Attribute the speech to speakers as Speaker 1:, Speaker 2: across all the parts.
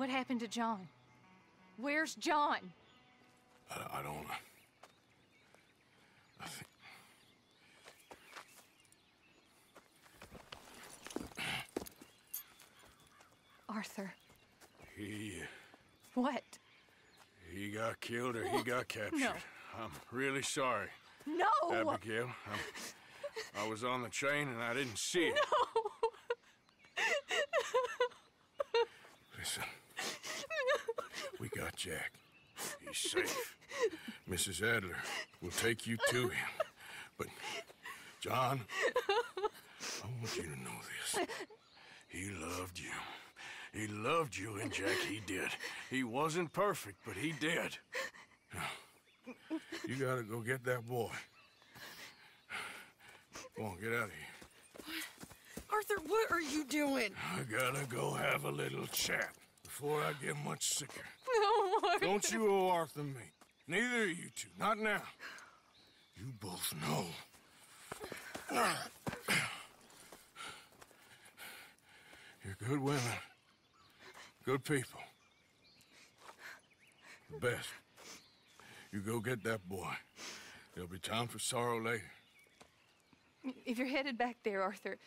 Speaker 1: What happened to John? Where's John?
Speaker 2: I, I don't. I think.
Speaker 1: Arthur.
Speaker 2: He.
Speaker 1: What?
Speaker 2: He got killed or he got captured.
Speaker 1: No.
Speaker 2: I'm really sorry,
Speaker 1: No!
Speaker 2: Abigail. I'm, I was on the train and I didn't see it. Listen, we got Jack. He's safe. Mrs. Adler will take you to him. But, John, I want you to know this. He loved you. He loved you, and Jack, he did. He wasn't perfect, but he did. Now, You gotta go get that boy. Come on, get out of here.
Speaker 3: Arthur, what are you doing?
Speaker 2: I gotta go have a little chat before I get much sicker.
Speaker 1: No, Arthur.
Speaker 2: Don't you owe Arthur me. Neither of you two. Not now. You both know. You're good women. Good people. The best. You go get that boy. There'll be time for sorrow later.
Speaker 1: If you're headed back there, Arthur,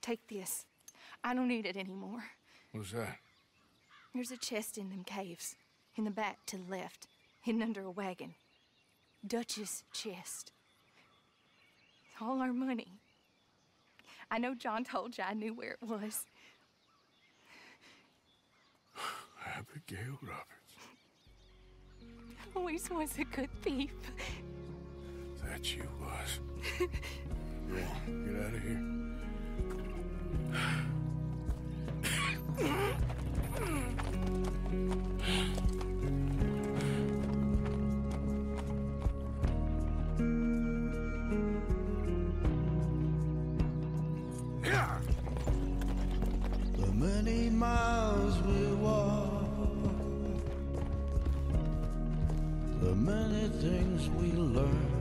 Speaker 1: take this. I don't need it anymore.
Speaker 2: What's that?
Speaker 1: There's a chest in them caves, in the back to the left, hidden under a wagon. Dutch's chest. It's all our money. I know John told you I knew where it was.
Speaker 2: Abigail Roberts.
Speaker 1: Always was a good thief.
Speaker 2: That you was. On, get out of here.
Speaker 4: The many miles we walk, the many things we learn,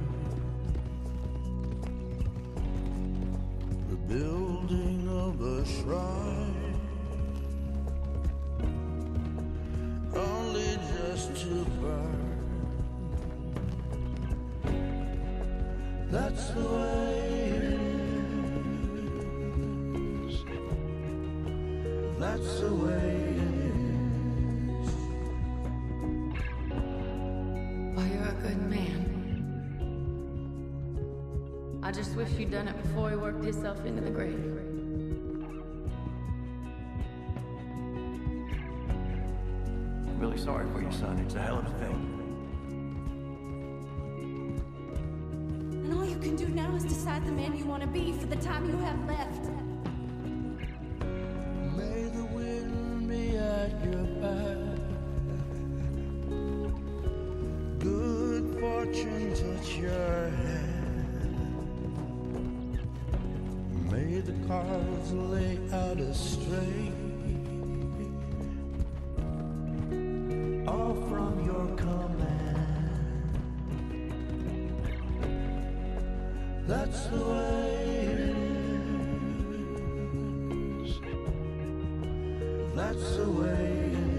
Speaker 4: That's the way it is. That's the way it is.
Speaker 5: Well, you're a good man. I just wish you'd done it before he worked himself into the grave.
Speaker 6: Really sorry for your son. It's a hell of a thing.
Speaker 7: You can do now is decide the man you want to be for the time you have left.
Speaker 4: That's the way it is. That's the way it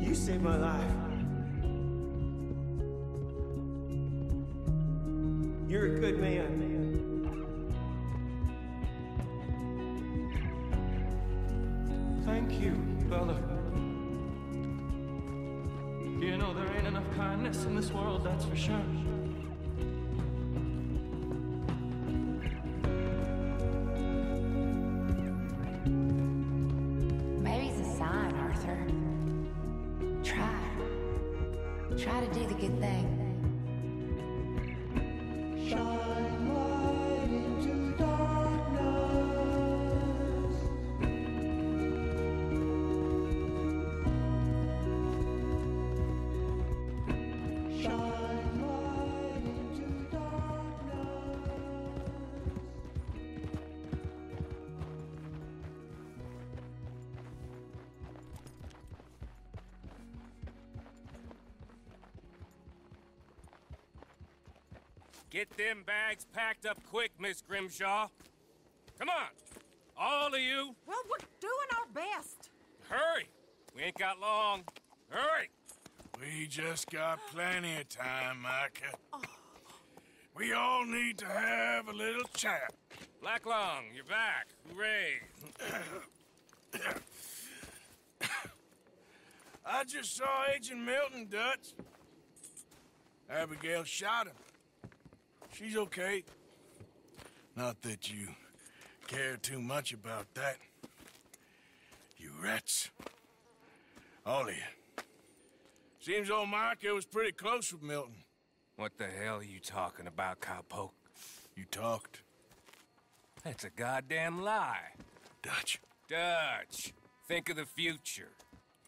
Speaker 4: is.
Speaker 6: You saved my life. For sure.
Speaker 5: Maybe it's a sign, Arthur. Try. Try to do the good thing.
Speaker 8: Bags packed up quick, Miss Grimshaw. Come on. All of you,
Speaker 3: Well, we're doing our best.
Speaker 8: hurry. We ain't got long. Hurry.
Speaker 2: We just got plenty of time, Micah. We all need to have a little chat.
Speaker 8: Black Lung, you're back. Hooray.
Speaker 2: I just saw Agent Milton, Dutch. Abigail shot him. She's okay. Not that you care too much about that. You rats. All of you. Seems old Micah was pretty close with Milton.
Speaker 8: What the hell are you talking about, cowpoke?
Speaker 2: You talked,
Speaker 8: That's a goddamn lie.
Speaker 2: Dutch.
Speaker 8: Dutch, think of the future.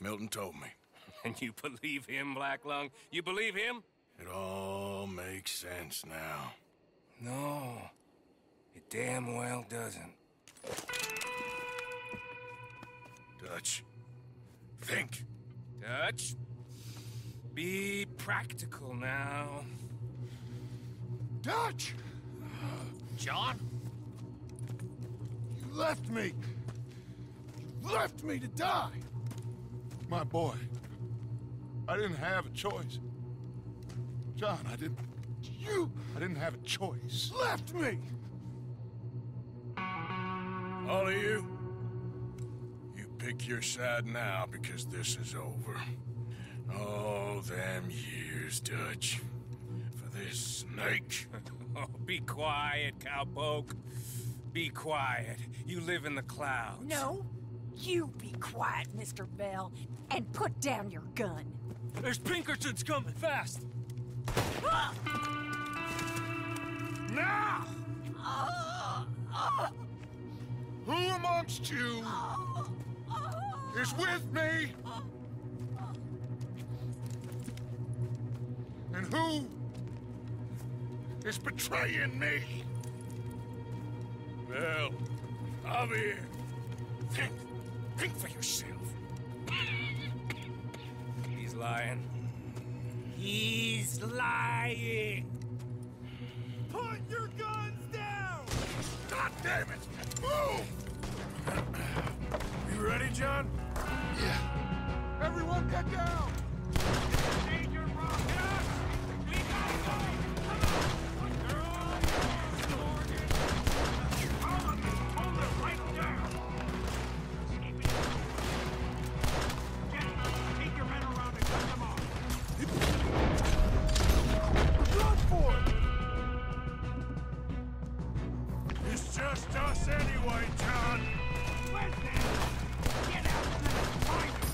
Speaker 2: Milton told me.
Speaker 8: And you believe him, Black Lung? You believe him?
Speaker 2: It all makes sense now.
Speaker 8: No, it damn well doesn't.
Speaker 2: Dutch. Think.
Speaker 8: Dutch, be practical now.
Speaker 2: Dutch!
Speaker 8: John?
Speaker 2: You left me. You left me to die. My boy. I didn't have a choice. John, I didn't. You. I didn't have a choice. Left me. All of you. You pick your side now because this is over. Oh, them years, Dutch. For this snake.
Speaker 8: Oh, be quiet, cowpoke. Be quiet. You live in the clouds.
Speaker 3: No, you be quiet, Mr. Bell, and put down your gun.
Speaker 8: There's Pinkertons coming, fast!
Speaker 2: Now! Who amongst you is with me? And who is betraying me? Well, I'm here. Think. Think for yourself.
Speaker 8: He's lying. He's lying!
Speaker 2: Put your guns down! God damn it! Move! You ready, John? Yeah. Everyone get down! It's just us anyway, John. Come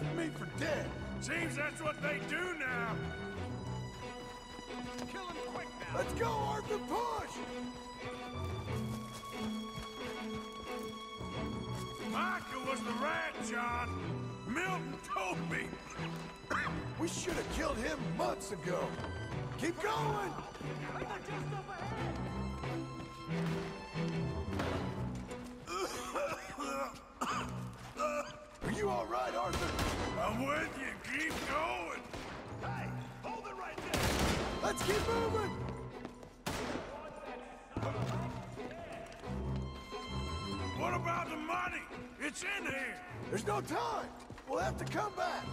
Speaker 2: left me for dead! Seems that's what they do now!
Speaker 9: Kill him quick now.
Speaker 2: Let's go, Arthur! Push! Micah was the rat, John! Milton told me! we should have killed him months ago! Keep going! Are you all right, Arthur? I'm with you. Keep going. Hey, hold it right there. Let's keep moving. What about the money? It's in here. There's no time. We'll have to come back.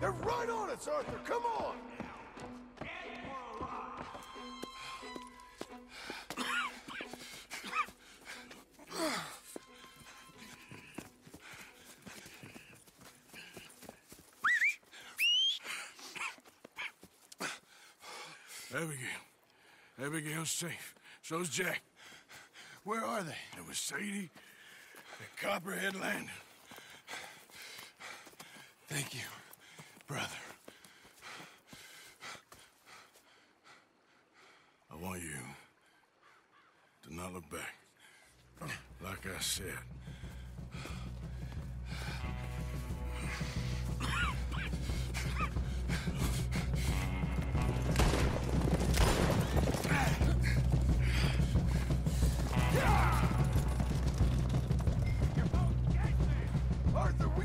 Speaker 2: They're right on us, Arthur. Come on. Abigail's safe. So's Jack.
Speaker 10: Where are they?
Speaker 2: It was Sadie at Copperhead Landing.
Speaker 10: Thank you, brother.
Speaker 2: I want you to not look back. Like I said.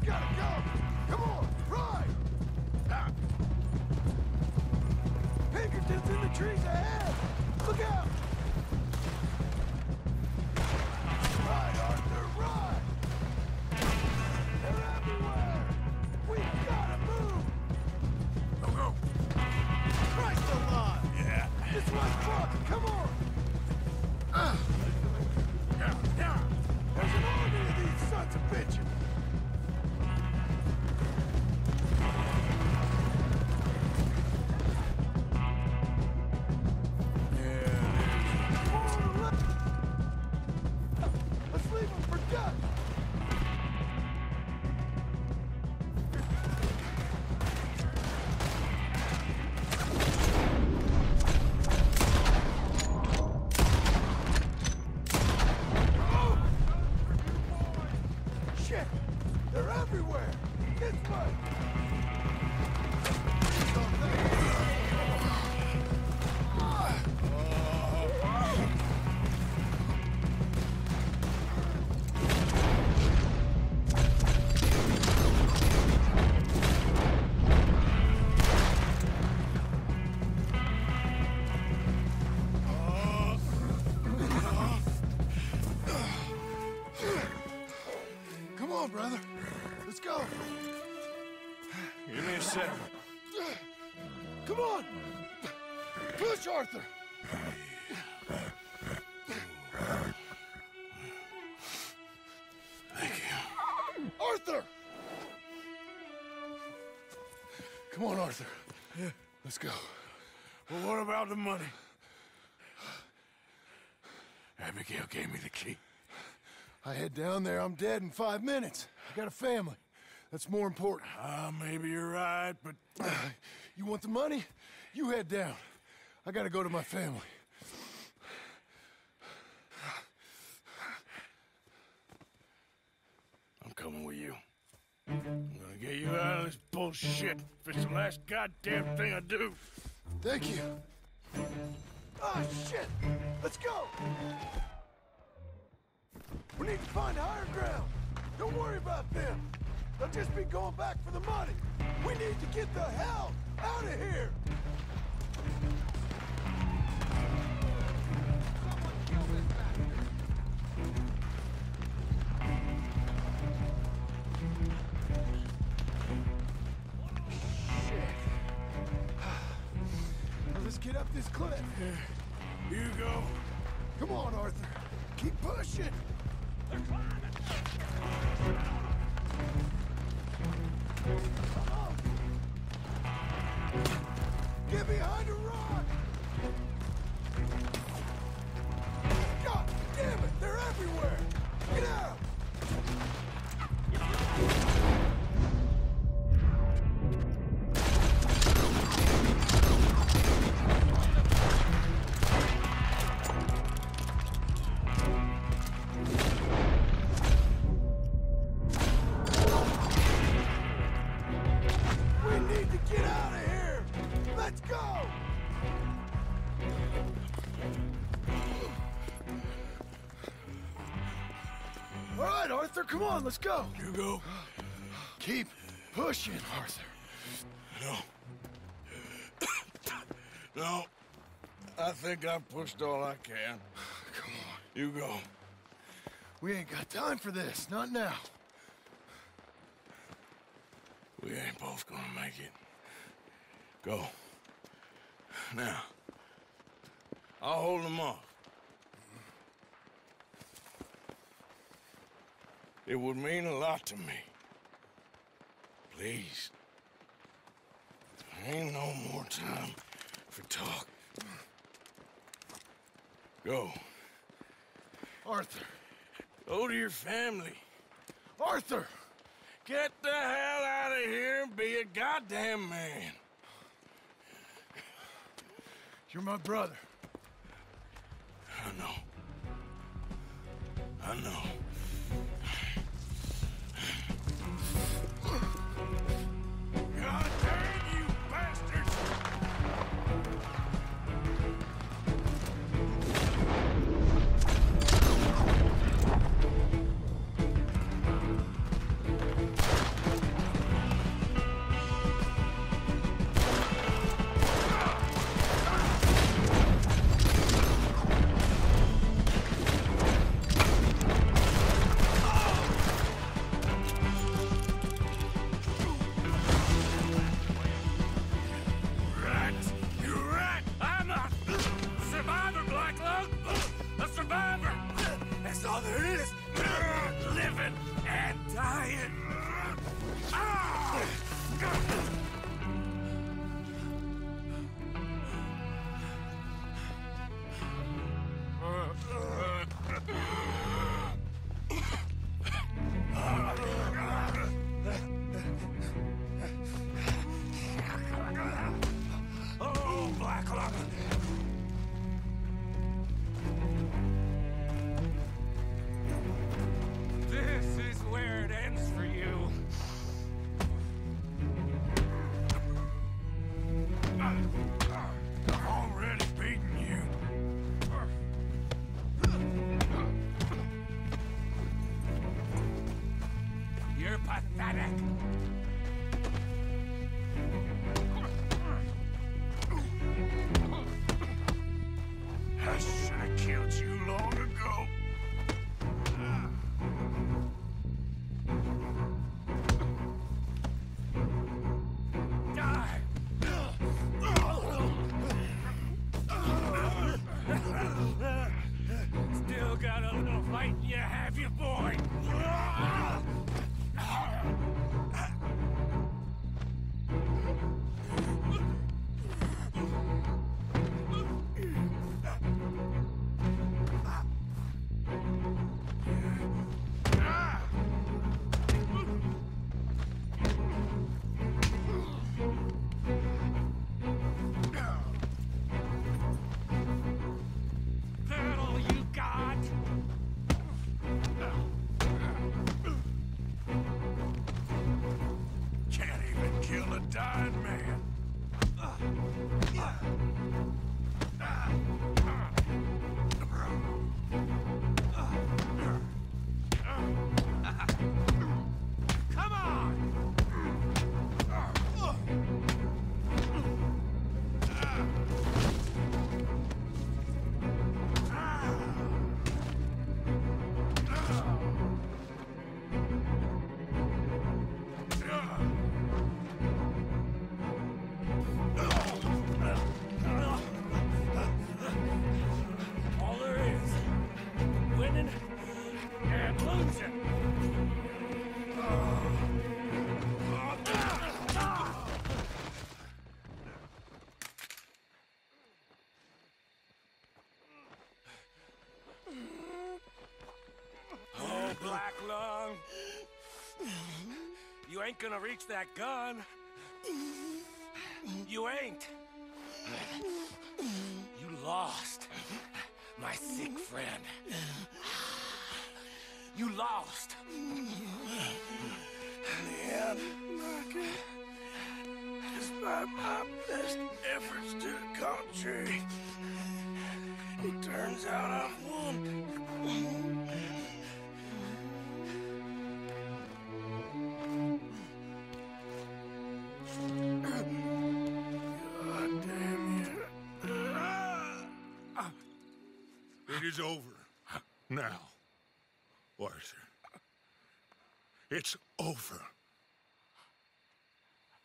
Speaker 10: Gotta go! Come on, ride! Pinkerton's ah! in the trees ahead! On! Push, Arthur!
Speaker 2: Thank you.
Speaker 10: Arthur! Come on, Arthur. Yeah. Let's go.
Speaker 2: Well, what about the money? Abigail gave me the key.
Speaker 10: I head down there, I'm dead in five minutes. I got a family. That's more important.
Speaker 2: Ah, maybe you're right, but
Speaker 10: You want the money? You head down. I gotta go to my family.
Speaker 2: I'm coming with you. I'm gonna get you out of this bullshit. If it's the last goddamn thing I do.
Speaker 10: Thank you. Ah, shit! Let's go! We need to find higher ground. Don't worry about them. They'll just be going back for the money. We need to get the hell out of here! Get up this cliff.
Speaker 2: Here You go.
Speaker 10: Come on, Arthur. Keep pushing. Come on. Get behind a rock. Arthur, come on, let's go.
Speaker 2: You go.
Speaker 10: Keep pushing, Arthur.
Speaker 2: No. no. I think I've pushed all I can.
Speaker 10: Come on.
Speaker 2: You go.
Speaker 10: We ain't got time for this, not now.
Speaker 2: We ain't both gonna make it. Go. Now. I'll hold them off. It would mean a lot to me. Please. There ain't no more time for talk. Go.
Speaker 10: Arthur.
Speaker 2: Go to your family.
Speaker 10: Arthur!
Speaker 2: Get the hell out of here and be a goddamn man.
Speaker 10: You're my brother.
Speaker 2: I know. I know. You, have
Speaker 8: your boy? You ain't gonna reach that gun. You ain't. You lost, my sick friend. You lost.
Speaker 2: Margaret. Despite my best efforts to the contrary, it turns out I've won.
Speaker 10: It is over. Now, Arthur. It's over.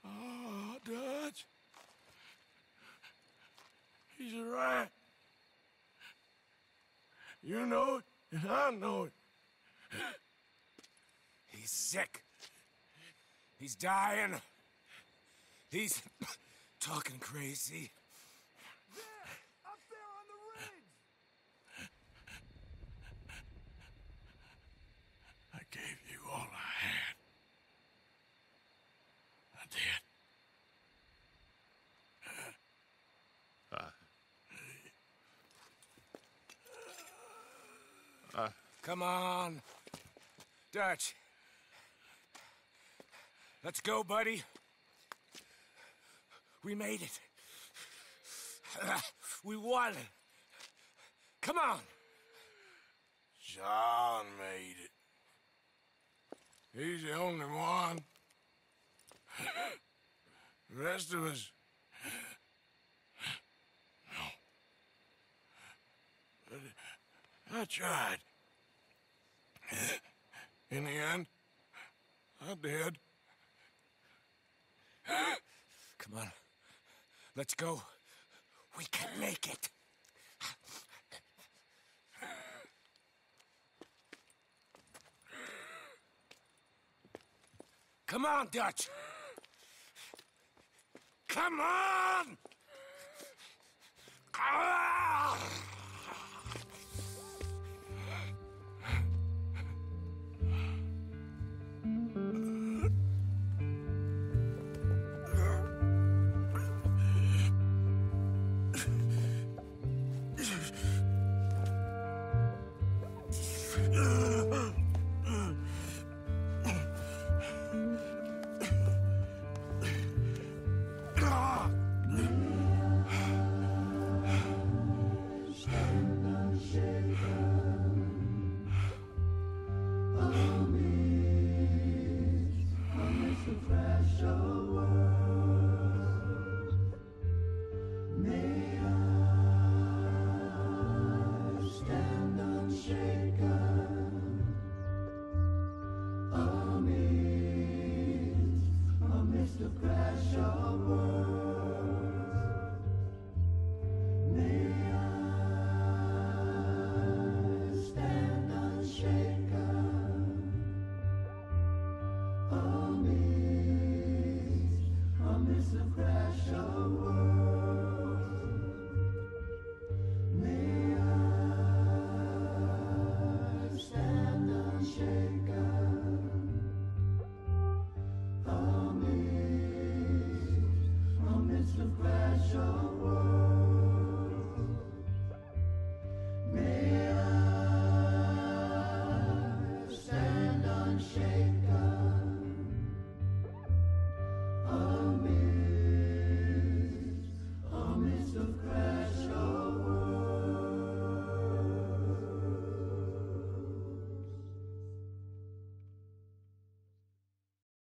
Speaker 2: Oh, Dutch. He's right. You know it, and I know it.
Speaker 8: He's sick. He's dying. He's talking crazy. Come on. Dutch. Let's go, buddy. We made it. We won. Come on.
Speaker 2: John made it. He's the only one. The rest of us. No. But I tried. In the end, I did.
Speaker 8: Come on. Let's go. We can make it. Come on, Dutch. Come on! Ah!